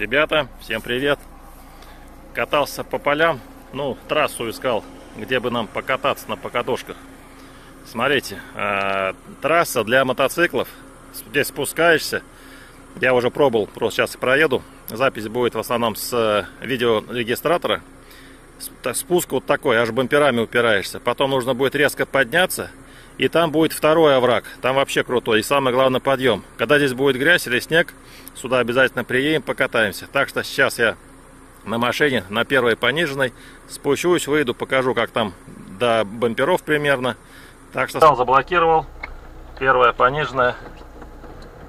Ребята, всем привет! Катался по полям, ну, трассу искал, где бы нам покататься на покатушках. Смотрите, э, трасса для мотоциклов. Здесь спускаешься. Я уже пробовал, просто сейчас проеду. Запись будет в основном с э, видеорегистратора. Спуск вот такой, аж бамперами упираешься. Потом нужно будет резко подняться. И там будет второй овраг. Там вообще крутой. И самое главное подъем. Когда здесь будет грязь или снег, сюда обязательно приедем, покатаемся. Так что сейчас я на машине, на первой пониженной, спущусь, выйду, покажу, как там до бамперов примерно. Так что сам заблокировал. Первая пониженная.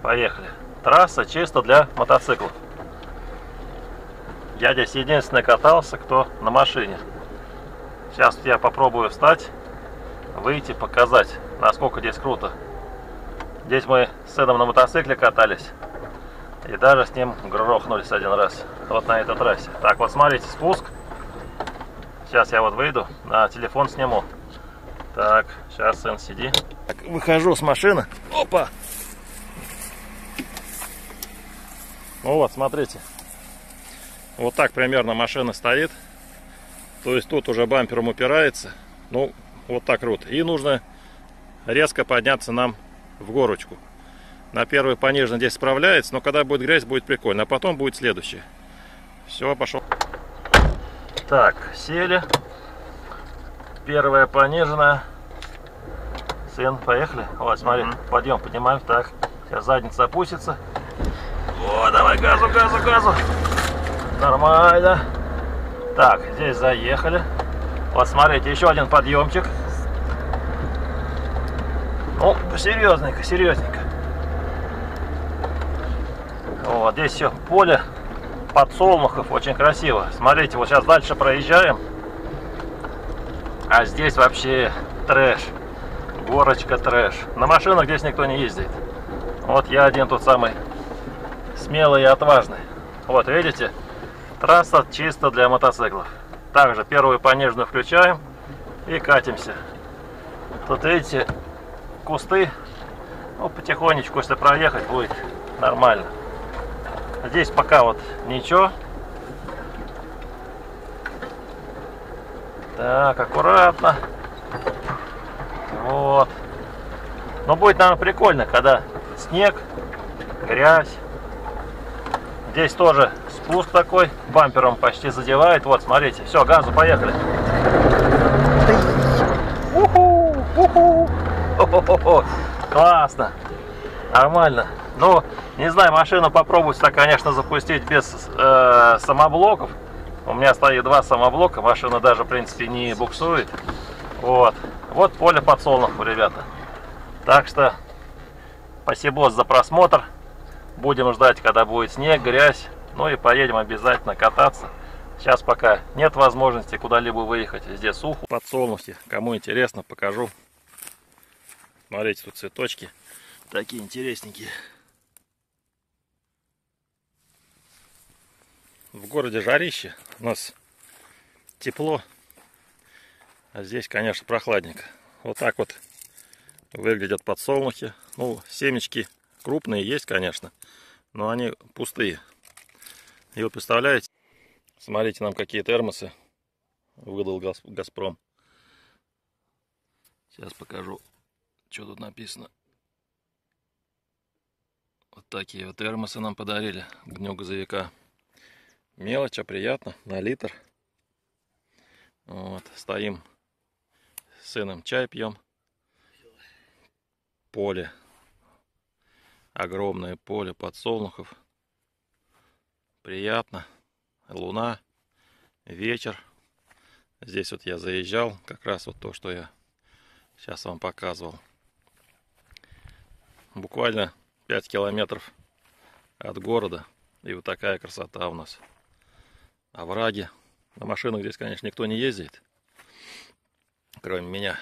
Поехали. Трасса чисто для мотоциклов. Я здесь единственный катался, кто на машине. Сейчас я попробую встать, выйти, показать, насколько здесь круто. Здесь мы с сыном на мотоцикле катались. И даже с ним грохнулись один раз. Вот на этой трассе. Так, вот смотрите, спуск. Сейчас я вот выйду, на телефон сниму. Так, сейчас, сын, сиди. Так, выхожу с машины. Опа! Ну вот, смотрите. Вот так примерно машина стоит. То есть тут уже бампером упирается. Ну, вот так круто. И нужно резко подняться нам в горочку. На первый пониженно здесь справляется, но когда будет грязь, будет прикольно. А потом будет следующее. Все, пошел. Так, сели. Первая пониженная. Сын, поехали. Вот, смотри, mm -hmm. подъем, поднимаем. Так, сейчас задница опустится. О, давай газу, газу, газу. Нормально. Так, здесь заехали. Вот, смотрите, еще один подъемчик. Ну, серьезненько, серьезненько. Вот здесь все поле подсолнухов, очень красиво. Смотрите, вот сейчас дальше проезжаем. А здесь вообще трэш. Горочка трэш. На машинах здесь никто не ездит. Вот я один тут самый смелый и отважный. Вот, видите? Трасса чисто для мотоциклов. Также первую пониженную включаем и катимся. Тут, видите, кусты. Ну, потихонечку, если проехать, будет нормально. Здесь пока вот ничего. Так, аккуратно. Вот. Но будет, наверное, прикольно, когда снег, грязь. Здесь тоже спуск такой, бампером почти задевает. Вот, смотрите. Все, газу, поехали. Классно. Нормально. Ну, не знаю, машину попробовать так, конечно, запустить без э, самоблоков. У меня стоит два самоблока, машина даже, в принципе, не буксует. Вот. Вот поле подсолнухов, ребята. Так что, спасибо за просмотр. Будем ждать, когда будет снег, грязь. Ну и поедем обязательно кататься. Сейчас пока нет возможности куда-либо выехать. Везде сухо. Подсолнухи. Кому интересно, покажу. Смотрите, тут цветочки. Такие интересненькие. в городе жарище, у нас тепло, а здесь, конечно, прохладненько. Вот так вот выглядят подсолнухи. Ну, семечки крупные есть, конечно, но они пустые. И вот представляете, смотрите, нам какие термосы выдал Газпром. Сейчас покажу, что тут написано. Вот такие вот термосы нам подарили к дню газовика. Мелочь, а приятно, на литр. Вот, стоим с сыном чай пьем. Поле. Огромное поле подсолнухов. Приятно. Луна. Вечер. Здесь вот я заезжал. Как раз вот то, что я сейчас вам показывал. Буквально 5 километров от города. И вот такая красота у нас овраги. На машинах здесь, конечно, никто не ездит, кроме меня.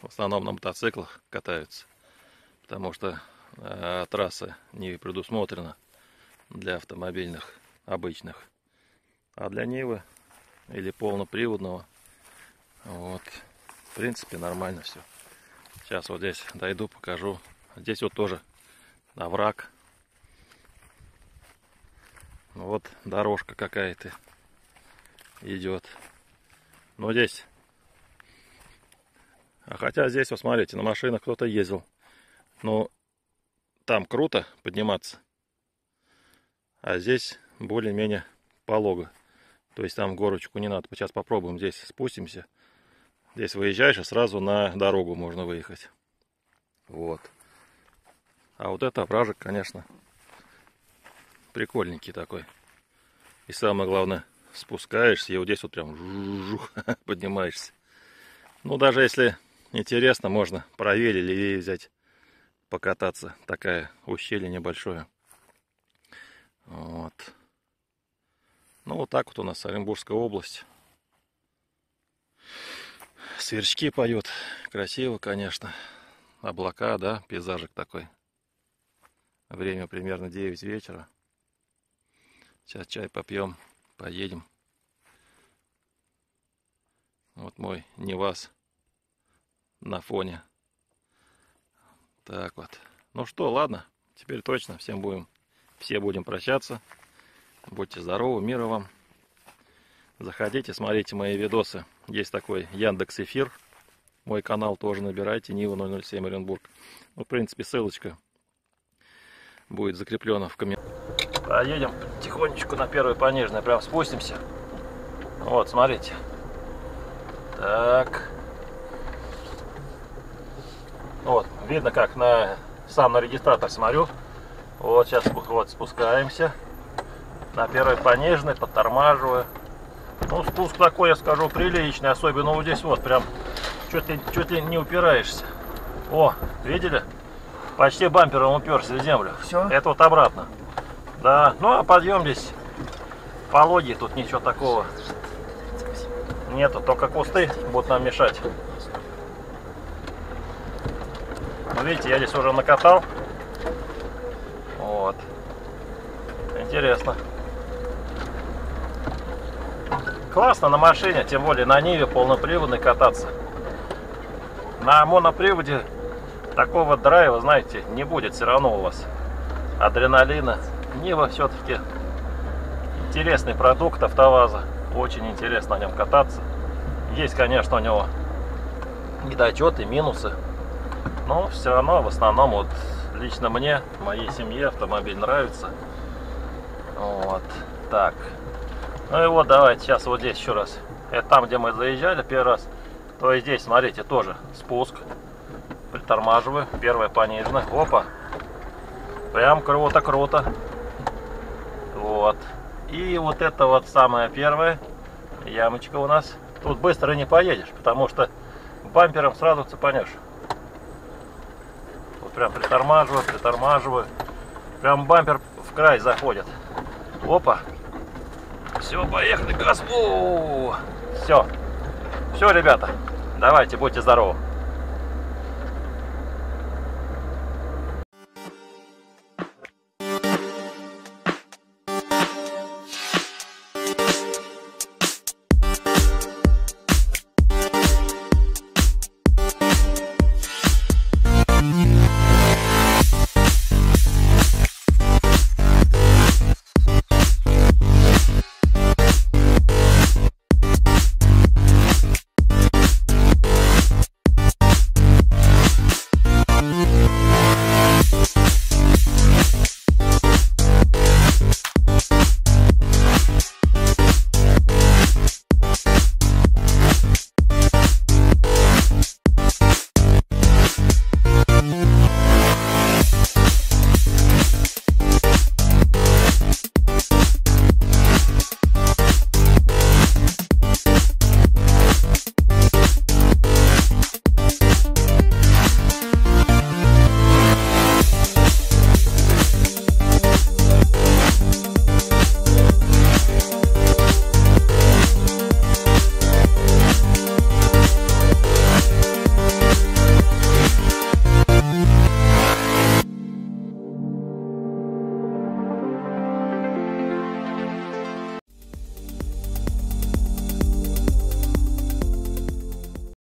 В основном на мотоциклах катаются, потому что э, трасса не предусмотрена для автомобильных обычных. А для Нивы или полноприводного, вот, в принципе, нормально все. Сейчас вот здесь дойду, покажу. Здесь вот тоже овраг. Вот дорожка какая-то идет. Но здесь... А хотя здесь, вот смотрите, на машинах кто-то ездил. Но там круто подниматься. А здесь более-менее полого. То есть там горочку не надо. Сейчас попробуем здесь спустимся. Здесь выезжаешь, и сразу на дорогу можно выехать. Вот. А вот это овражек, конечно, прикольненький такой. И самое главное, спускаешься, и вот здесь вот прям жух, поднимаешься. Ну, даже если интересно, можно проверить или взять покататься. Такая ущелье небольшое. Вот. Ну, вот так вот у нас Оренбургская область. Сверчки поют. Красиво, конечно. Облака, да, пейзажик такой. Время примерно 9 вечера. Сейчас чай попьем, поедем. Вот мой Неваз на фоне. Так вот. Ну что, ладно. Теперь точно всем будем, все будем прощаться. Будьте здоровы, мира вам. Заходите, смотрите мои видосы. Есть такой Яндекс Эфир. Мой канал тоже набирайте. Нива 007 Оренбург. Ну, в принципе, ссылочка будет закреплена в комментариях. Поедем тихонечку на первый пониженный. Прям спустимся. Вот, смотрите. Так. Вот, видно, как на сам на регистратор смотрю. Вот сейчас вот спускаемся на первый пониженный, подтормаживаю. Ну, спуск такой, я скажу, приличный, особенно вот здесь вот, прям чуть ли, чуть ли не упираешься. О, видели? Почти бампером уперся в землю. Все? Это вот обратно. Да, ну а подъем здесь пологий, тут ничего такого нету, только кусты будут нам мешать. Ну, видите, я здесь уже накатал. Вот. Интересно. Классно на машине, тем более на Ниве полноприводной кататься. На моноприводе такого драйва, знаете, не будет все равно у вас адреналина. Нива все-таки интересный продукт автоваза. Очень интересно на нем кататься. Есть, конечно, у него недочеты, минусы. Но все равно, в основном, вот лично мне, моей семье автомобиль нравится. Вот, так. Ну и вот, давайте сейчас вот здесь еще раз. Это там, где мы заезжали первый раз. То есть здесь, смотрите, тоже спуск. Притормаживаю. Первая понижена. Опа. Прям круто-круто. Вот. И вот это вот самая первая ямочка у нас. Тут быстро не поедешь, потому что бампером сразу цепанешь. Вот прям притормаживаю, притормаживаю. Прям бампер в край заходит. Опа. Все, поехали, газ. Все. Все, ребята. Давайте, будьте здоровы.